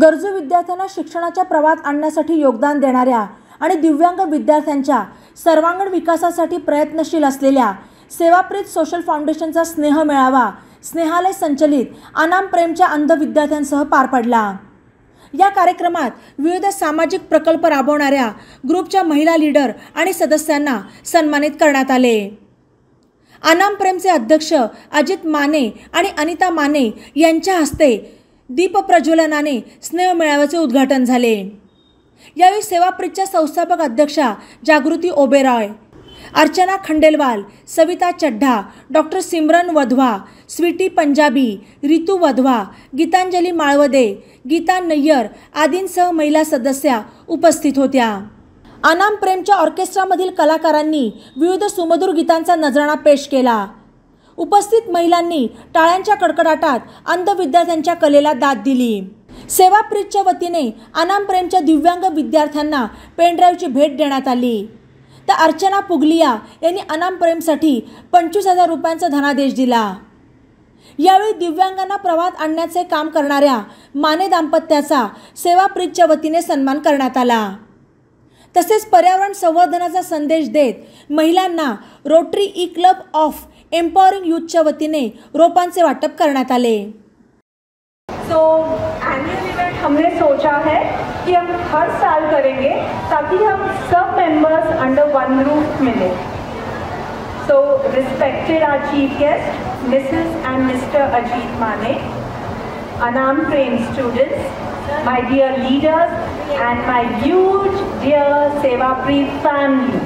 गरजू विद्यार्थ्यांना शिक्षणाच्या प्रवाहात आणण्यासाठी योगदान देणाऱ्या आणि दिव्यांग विद्यार्थ्यांच्या सर्वांगीण विकासासाठी प्रयत्नशील असलेल्या सेवाप्रीत सोशल फाउंडेशनचा स्नेह मेळावा स्नेहालय संचलित अनाम प्रेमच्या अंध विद्यार्थ्यांसह पार पडला. या कार्यक्रमात विविध सामाजिक प्रकल्प राबवणाऱ्या ग्रुपच्या महिला लीडर आणि सदस्यांना सन्मानित करण्यात आले. अनाम प्रेमचे अध्यक्ष अजित माने आणि अनिता माने यांच्या हस्ते दीपप्रज्वलनाने स्नेह मेळाव्याचे उद्घाटन झाले. यावेळी सेवाप्रीतच्या संस्थापक अध्यक्षा जागृती ओबेरॉय अर्चना खंडेलवाल सविता चड्ढा डॉक्टर सिमरन वधवा स्वीटी पंजाबी रितू वधवा गीतांजली माळवदे गीता नय्यर आदींसह महिला सदस्या उपस्थित होत्या. अनाम प्रेमच्या ऑर्केस्ट्रामधील कलाकारांनी विविध सुमधुर गीतांचा नजराणा पेश केला. उपस्थित महिलांनी टाळ्यांच्या कडकडाटात अंध विद्यार्थ्यांच्या कलेला दाद दिली. सेवा प्रीतच्या वतीने अनाम प्रेमच्या दिव्यांग विद्यार्थ्यांना पेनड्राईव्हची भेट देण्यात आली. तर अर्चना पुगलिया यांनी अनाम प्रेमसाठी पंचवीस हजार रुपयांचा धनादेश दिला. यावेळी दिव्यांगांना प्रवाहात आणण्याचे काम करणाऱ्या माने दाम्पत्याचा सेवा प्रीतच्या वतीने सन्मान करण्यात आला. तसेच पर्यावरण संवर्धनाचा संदेश देत महिलांना Rotary e club of empowering यूथच्या वतीने रोपांचे वाटप करण्यात आले सो हमने सोचा है कि हम हर साल करेंगे ताकि हम सब मेंबर्स अंडर वन रूफ मिले so respected our chief guest Mrs and Mr Ajit Mane अनाम trained students, my dear leaders, and my huge dear Sevapreet family.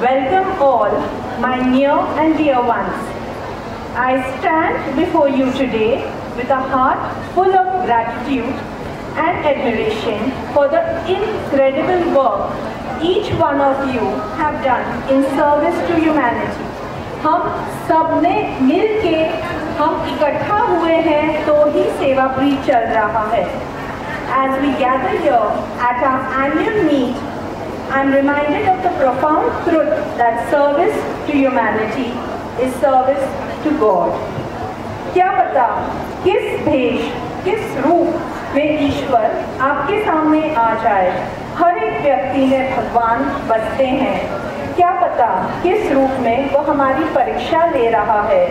Welcome all, my near and dear ones. I stand before you today with a heart full of gratitude and admiration for the incredible work each one of you have done in service to humanity. हम सब ने मिल के हम इकट्ठा हुए हैं तो ही सेवा प्रीत चल रहा है As we gather here at our annual meet, I'm reminded of the profound truth that service to humanity is service to God. क्या पता किस भेष, किस रूप में ईश्वर आपके सामने आ जाए हर एक व्यक्ति में भगवान बसते हैं पता किस रूप में वो हमारी परीक्षा ले रहा है।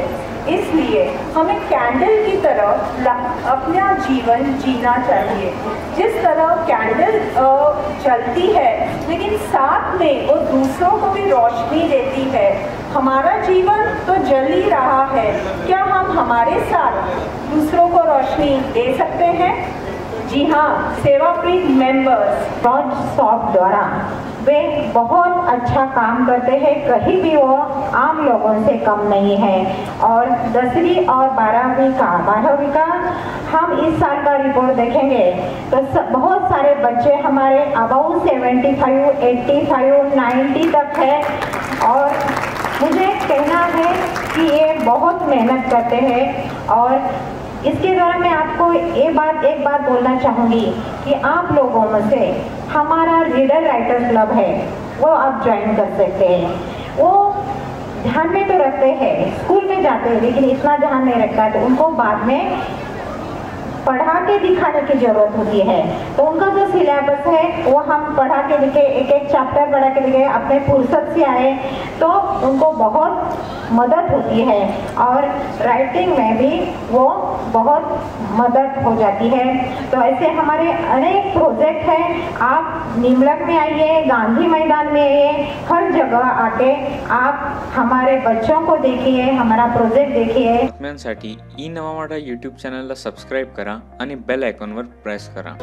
इसलिए हमें कैंडल की तरह अपना जीवन जीना चाहिए। जिस तरह कैंडल जलती है, लेकिन साथ में वो दूसरों को भी रोशनी देती है। हमारा जीवन तो जल ही रहा है। क्या हम हमारे साथ दूसरों को रोशनी दे सकते हैं? जी हाँ सेवाप्रीत मेंबर्स लॉन्च सॉफ्ट द्वारा। वे बहुत अच्छा काम करते हैं, कहीं भी वो आम लोगों से कम नहीं है। और दसवीं और बारहवीं का बारहवीं का हम इस साल का रिपोर्ट देखेंगे। तो बहुत सारे बच्चे हमारे about seventy five eighty five ninety तक है। और मुझे कहना है कि ये बहुत मेहनत करते हैं। और इसके द्वारा मैं आपको ये बात, एक बात बोलना चाहूँगी कि आप लोगों में से हमारा रीडर राइटर क्लब है, वो आप ज्वाइन कर सकते हैं। वो ध्यान में तो रखते हैं स्कूल में जाते हैं, लेकिन इतना ध्यान नहीं रखता तो उनको बाद में पढ़ा के दिखाने की ज़रूरत होती है। तो उनका जो सिलेबस है, वो हम पढ़ा के लिखे, एक एक चैप्टर पढ़ा के लिखे, अपने फुर्सत से आए तो उनको बहुत मदद होती है। और राइटिंग में भी वो बहुत मदद हो जाती है। तो ऐसे हमारे अनेक प्रोजेक्ट हैं। आप निमलक में आइए, गांधी मैदान में आइए, हर जगह आके आप हमारे बच्चों को देखिए, हमारा प्रोजेक्ट देखिए। बातम्यांसाठी ई नवा वाडा यूट्यूब चॅनलला सबस्क्राईब करा आणि बेल आयकॉनवर प्रेस करा।